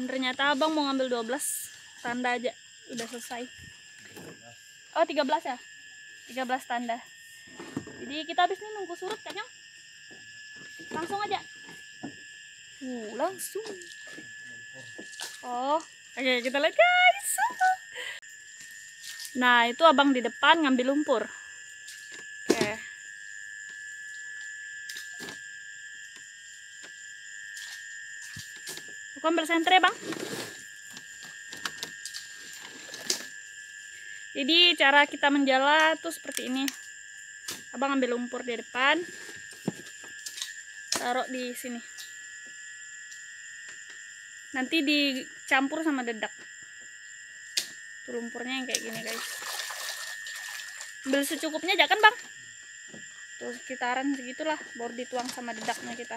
Dan ternyata abang mau ngambil 12 tanda aja udah selesai. Oh 13 ya? 13 tanda. Jadi kita habis ini nunggu surut Nyong? Langsung aja. Uh, langsung. Oh, oke kita lihat guys. Nah itu abang di depan ngambil lumpur. Oke. Aku ambil sentre bang. Jadi cara kita menjala tuh seperti ini. Abang ambil lumpur di depan, taruh di sini. Nanti dicampur sama dedak. Tuh lumpurnya yang kayak gini guys. Ambil secukupnya aja kan bang? Tuh sekitaran segitulah, baru dituang sama dedaknya kita.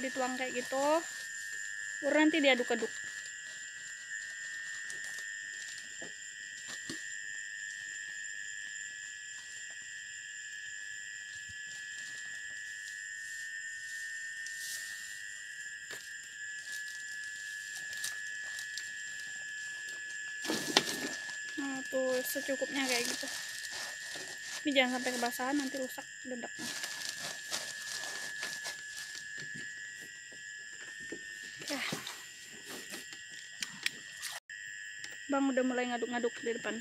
tuh dituang kayak gitu. Baru nanti diaduk-aduk. Nah tuh secukupnya kayak gitu. Ini jangan sampai kebasahan nanti rusak dedaknya bang udah mulai ngaduk-ngaduk di depan.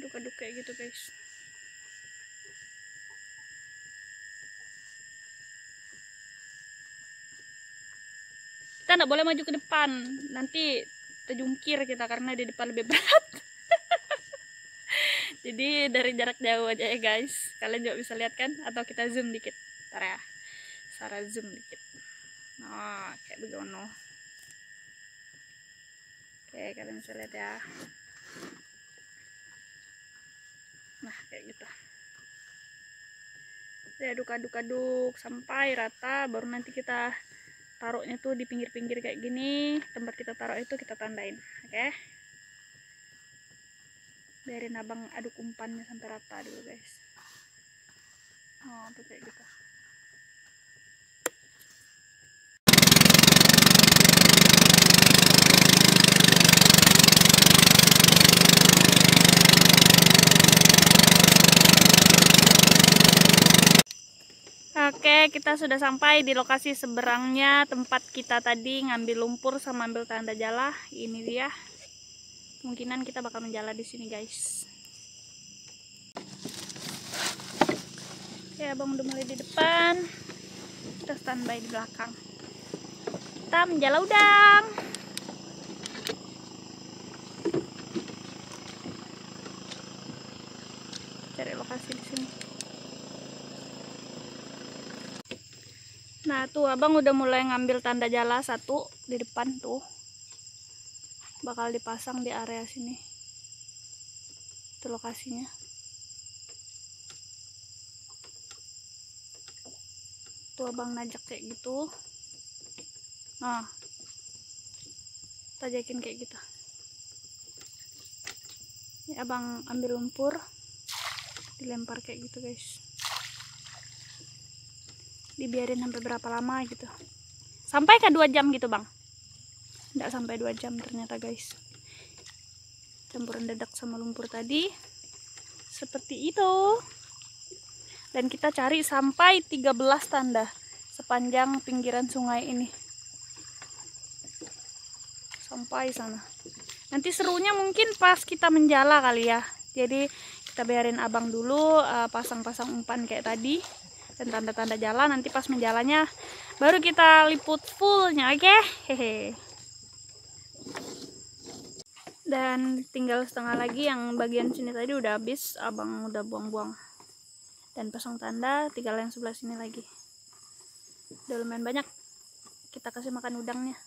Aduk-aduk kayak gitu guys. Kita nggak boleh maju ke depan. Nanti terjungkir kita karena di depan lebih berat. Jadi dari jarak jauh aja ya guys. Kalian juga bisa lihat kan? Atau kita zoom dikit. Ntar ya. Sarah zoom dikit. Nah kayak begitu oke kalian bisa lihat ya. Nah kayak gitu. Diaduk-aduk-aduk sampai rata baru nanti kita taruhnya tuh di pinggir-pinggir kayak gini. Tempat kita taruh itu kita tandain oke? Biarin abang aduk umpannya sampai rata dulu guys. Oh tuh kayak gitu Oke, kita sudah sampai di lokasi seberangnya tempat kita tadi ngambil lumpur sama ambil tanda jala. Ini dia. Kemungkinan kita bakal menjala di sini, guys. Ya, Bang udah mulai di depan. Kita standby di belakang. Kita menjala udang. Cari lokasi di sini. Nah tuh abang udah mulai ngambil tanda jala satu di depan tuh. Bakal dipasang di area sini. Itu lokasinya. Tuh abang najak kayak gitu. Nah. Tajakin kayak gitu. Ini abang ambil lumpur Dilempar kayak gitu guys dibiarin sampai berapa lama gitu. Sampai ke dua jam gitu bang? Tidak sampai dua jam ternyata guys. Campuran dedak sama lumpur tadi seperti itu. Dan kita cari sampai 13 tanda sepanjang pinggiran sungai ini. Sampai sana. Nanti serunya mungkin pas kita menjala kali ya. Jadi kita biarin abang dulu pasang-pasang uh, umpan kayak tadi dan tanda-tanda jalan nanti pas menjalannya baru kita liput fullnya oke? Okay? hehe. Dan tinggal setengah lagi yang bagian sini tadi udah habis abang udah buang-buang. Dan pasang tanda tinggal yang sebelah sini lagi. Udah lumayan banyak. Kita kasih makan udangnya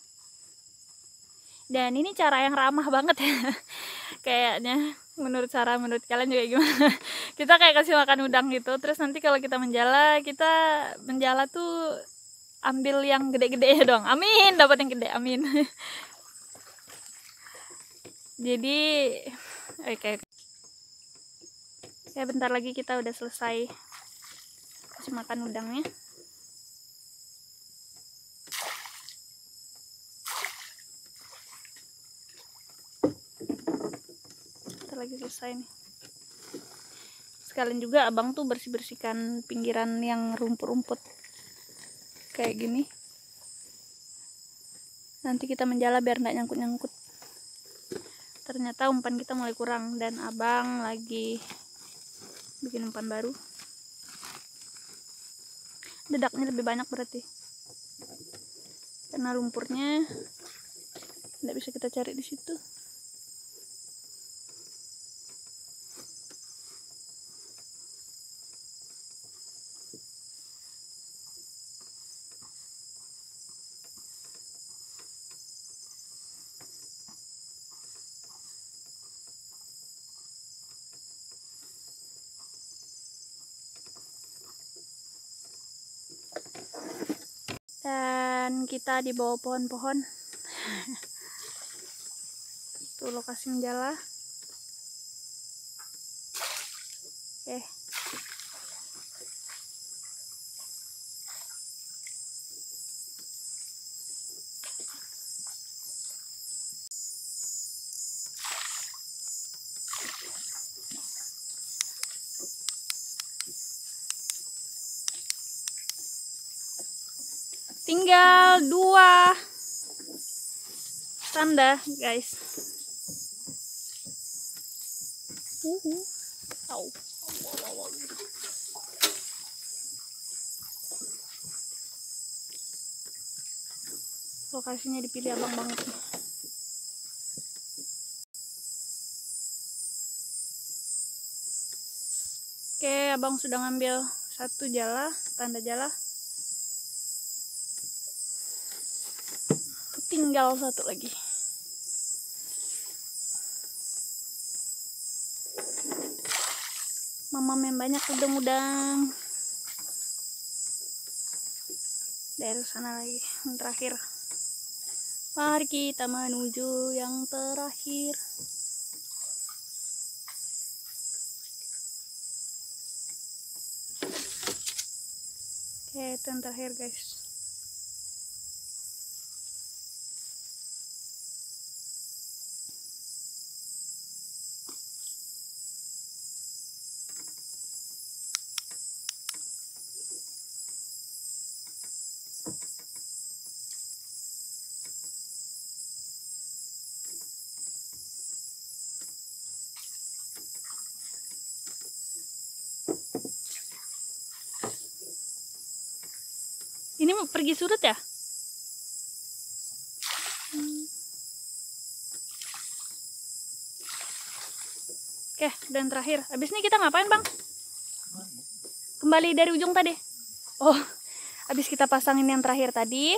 dan ini cara yang ramah banget ya. Kayaknya menurut cara menurut kalian juga gimana? Kita kayak kasih makan udang gitu terus nanti kalau kita menjala kita menjala tuh ambil yang gede-gede ya dong. Amin dapat yang gede amin. Jadi oke. Okay. ya bentar lagi kita udah selesai. Kasih makan udangnya lagi selesai nih. Sekalian juga abang tuh bersih-bersihkan pinggiran yang rumput-rumput. Kayak gini. Nanti kita menjala biar nggak nyangkut-nyangkut. Ternyata umpan kita mulai kurang dan abang lagi bikin umpan baru. Dedaknya lebih banyak berarti. Karena lumpurnya tidak bisa kita cari di situ dan kita di bawah pohon-pohon. Itu lokasi menjala. Oke tinggal dua. Tanda guys. Uh Au. lokasinya dipilih abang banget. Oke abang sudah ngambil satu jala tanda jala tinggal satu lagi. Mama yang banyak udang-udang dari sana lagi yang terakhir. Mari kita menuju yang terakhir. Oke itu yang terakhir guys mau pergi surut ya? Hmm. Oke, dan terakhir. Habis ini kita ngapain, Bang? Kembali dari ujung tadi. Oh, habis kita pasangin yang terakhir tadi,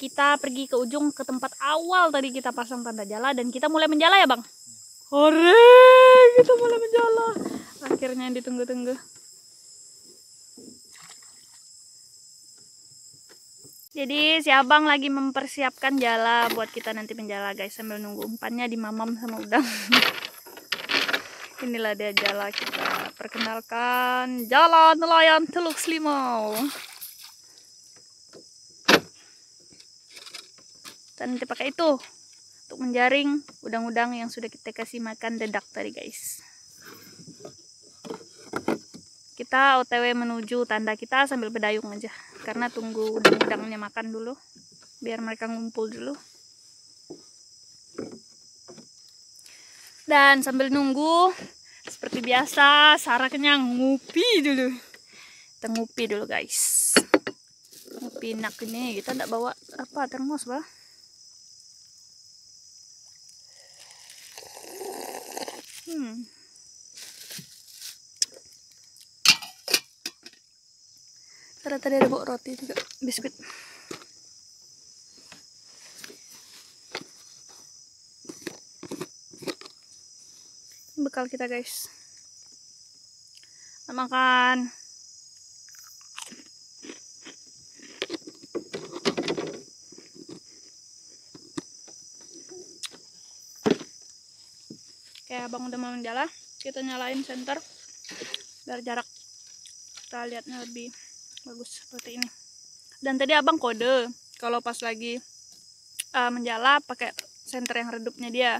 kita pergi ke ujung ke tempat awal tadi kita pasang tanda jala dan kita mulai menjala ya, Bang? Hore, kita mulai menjala. Akhirnya yang ditunggu-tunggu. Jadi si abang lagi mempersiapkan jala buat kita nanti menjala guys sambil nunggu umpannya di mamam sama udang. Inilah dia jala kita perkenalkan jala nelayan Teluk Selimau. Dan nanti pakai itu untuk menjaring udang-udang yang sudah kita kasih makan dedak tadi guys. Kita OTW menuju tanda kita sambil berdayung aja karena tunggu udang-udangnya makan dulu biar mereka ngumpul dulu. Dan sambil nunggu seperti biasa Sarah kenyang ngupi dulu. Kita ngupi dulu guys. Ngupi nak ini kita tidak bawa apa termos bah hmm tadi ada bawa roti juga biskuit. Bekal kita guys. Makan. Kayak abang udah mau menjala kita nyalain senter biar jarak kita lihatnya lebih bagus seperti ini. Dan tadi abang kode kalau pas lagi uh, menjala pakai senter yang redupnya dia.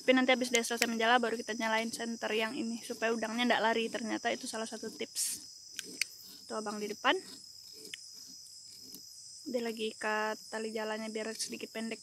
Tapi nanti habis dia selesai menjala baru kita nyalain senter yang ini supaya udangnya tidak lari. Ternyata itu salah satu tips. Itu abang di depan. Dia lagi ikat tali jalannya biar sedikit pendek